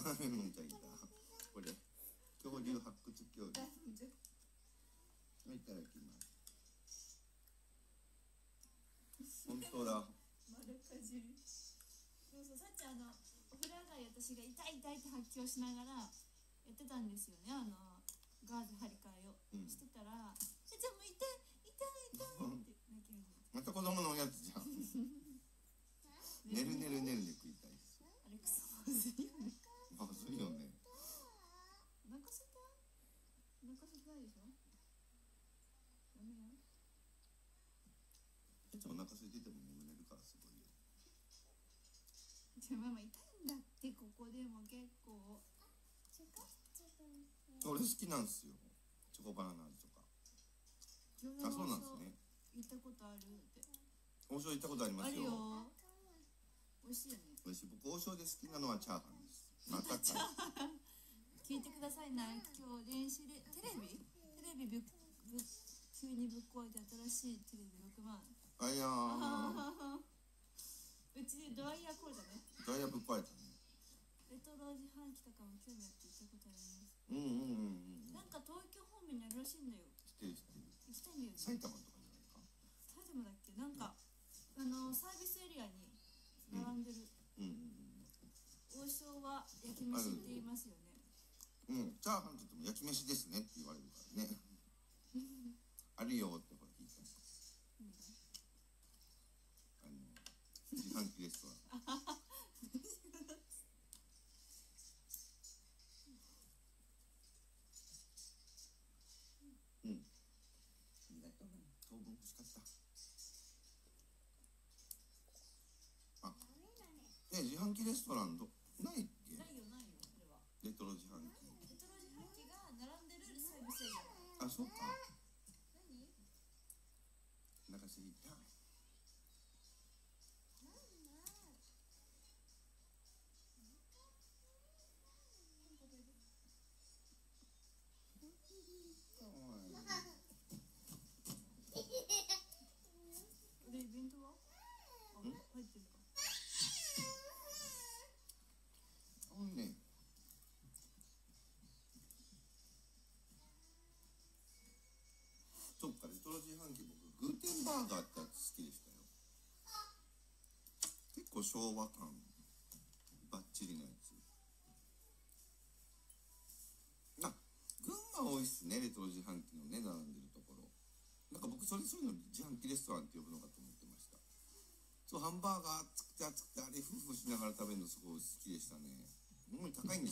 前のんちゃんいたこれ。恐竜発掘恐竜いただきます本当だ丸かじりそう。そうさっちあのお風呂上がり私が痛い痛いって発狂しながらやってたんですよね。あのガーゼ張り替えを、うん。してたら「さっちゃんもう痛い痛い」って泣き始めまた子供のおやつじゃんねるねるねるね食いたいですたあれクソまずいよねまずいよねお腹すいたお腹すいたでしょ？ダメよ。えちゃんお腹空いてても眠れるからすごいよ。じゃあママ痛いんだってここでも結構。俺好きなんですよ。チョコバナナ味とか。あそうなんですね。行ったことあるって。王将行ったことありまあるすよよ美味しいよね。美味しい。僕王将で好きなのはチャーハンです。またか。い 聞いてくださいな。今日電子でテレビ？テレビぶっぶっ急にぶっ壊れて新しいテレビ6万あいやー。うちでドライヤーこうだね。ダイヤぶっ壊れたね。レトロ自販機とかも興味あって行ったことあります。うんうんうんうん。なんか東京方面にあるらしいんだよ。知ってる知ってる。行きたいんだよね。埼玉とかじゃないか？埼玉だっけ？なんかあのサービスエリアに並んでる、うんうん。王将は焼き飯って言いますよねうん。チャーハンって言っても焼き飯ですねって言われるからね。あるよってほら聞いたあの自販機レストラン。うん。ありがとう当分欲しかった。あえ自販機レストランどないっけないよないよこれはレトロ自販機レトロ自販機が並んでるサービスエリアあそうか何お腹すいたかわいいバーガーってやつ好きでしたよ。結構昭和感バッチリなやつ。あ群馬多いっすねレトロ自販機のね並んでるところ。なんか僕それそういうの自販機レストランって呼ぶのかと思ってました。そうハンバーガー熱くて熱くてあれフーフしながら食べるのすごい好きでしたね。う高いん